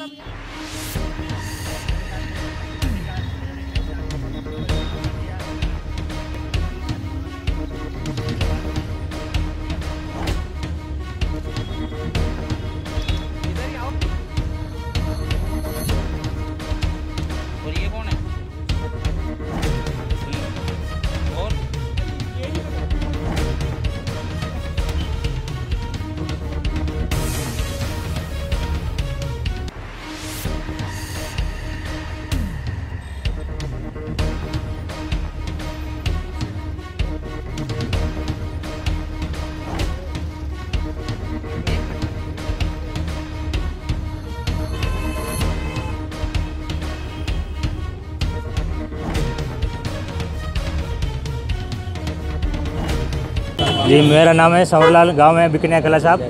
सकता भैया जी, मेरा नाम है संवरलाल, गाँव में बिकनिया कला साहब।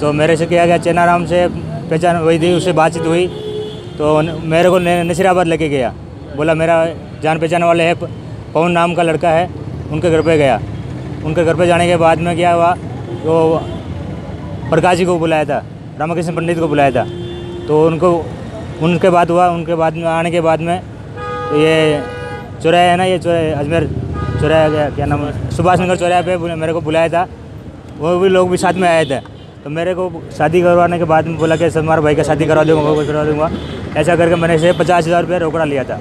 तो मेरे से किया गया चेनाराम से पहचान हुई थी, उससे बातचीत हुई। तो मेरे को नसीराबाद लेके गया। बोला, मेरा जान पहचान वाले है, पवन नाम का लड़का है, उनके घर पे गया। उनके घर पे जाने के बाद में क्या हुआ तो प्रकाश जी को बुलाया था, रामाकृष्ण पंडित को बुलाया था। तो उनको, उनके बाद हुआ, उनके बाद में, आने के बाद में तो ये चौराया है ना ये चौराया अजमेर चौराया क्या क्या नाम सुभाष नगर चौराया पे मेरे को बुलाया था। वो भी लोग भी साथ में आए थे। तो मेरे को शादी करवाने के बाद बोला कि तुम्हारे भाई का शादी करवा दूँगा, वो करवा दूँगा। ऐसा करके मैंने से पचास हज़ार रुपये रोकड़ा लिया था।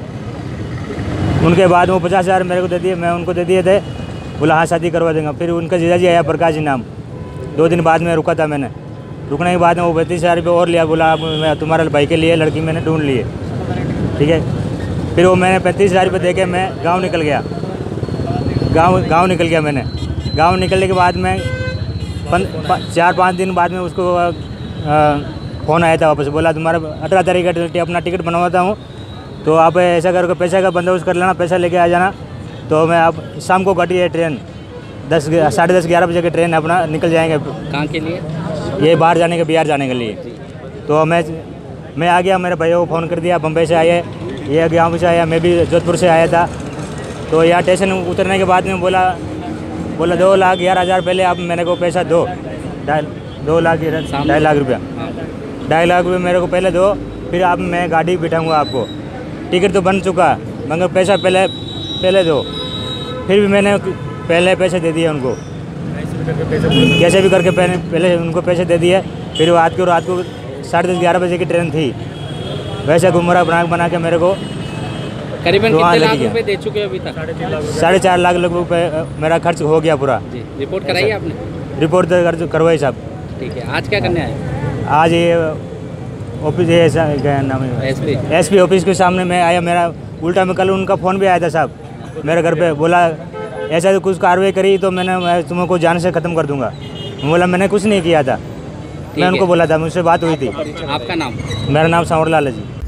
उनके बाद वो पचास हज़ार मेरे को दे दिए, मैं उनको दे दिए थे। बोला हाँ शादी करवा देंगे। फिर उनका जीजाजी आया, प्रकाश जी नाम। दो दिन बाद में रुका था मैंने। रुकने के बाद में वो पैंतीस हज़ार रुपये और लिया, बोला मैं तुम्हारे भाई के लिए लड़की मैंने ढूंढ ली है। ठीक है? फिर वो मैंने पैंतीस हज़ार रुपये दे के मैं गाँव निकल गया। गाँव गाँव निकल गया मैंने। गाँव निकलने के बाद में पन, प, चार पाँच दिन बाद में उसको फ़ोन आया था वापस। बोला तुम्हारा अठारह तारीख का टिकट- अपना टिकट बनवाता हूँ। तो आप ऐसा करके पैसे का बंदोबस्त कर लेना पैसा लेके आ जाना। तो मैं आप शाम को गाड़ी है ट्रेन। दस साढ़े दस ग्यारह बजे की ट्रेन अपना निकल जाएँगे। कहाँ के लिए? ये बाहर जाने के बिहार जाने के लिए। तो मैं मैं आ गया मेरे भैया को फ़ोन कर दिया बम्बई से आए। ये गाँव से आया मैं भी जोधपुर से आया था। तो यहाँ स्टेशन उतरने के बाद में बोला बोला दो लाख ग्यारह हज़ार पहले आप मेरे को पैसा दो। ढाई दो लाख ढाई लाख रुपया। ढाई लाख रुपये मेरे को पहले दो फिर आप मैं गाड़ी बिठाऊँगा आपको। टिकट तो बन चुका मगर पैसा पहले पहले दो। फिर भी मैंने पहले पैसे दे दिए उनको। कैसे भी करके पहले पहले उनको पैसे दे दिए फिर रात को रात को साढ़े दस ग्यारह बजे की ट्रेन थी। वैसे गुमराह बना बना के मेरे को करीबन कितने लाख रुपए दे चुके हो अभी तक? साढ़े चार लाख अ, मेरा खर्च हो गया पूरा। जी रिपोर्ट कराई आपने? रिपोर्ट तो कर करवाई साहब। ठीक है आज क्या करने आए? आज ये ऑफ़िस ये नाम है? एस पी ऑफ़िस के सामने मैं आया मेरा उल्टा में कल उनका फ़ोन भी आया था साहब। मेरे घर पे बोला ऐसा तो कुछ कार्रवाई करी तो मैंने मैं तुमको जान से ख़त्म कर दूँगा। बोला मैंने कुछ नहीं किया था। मैं उनको बोला था मुझसे बात हुई थी। आपका नाम? मेरा नाम सांवर लाल है जी।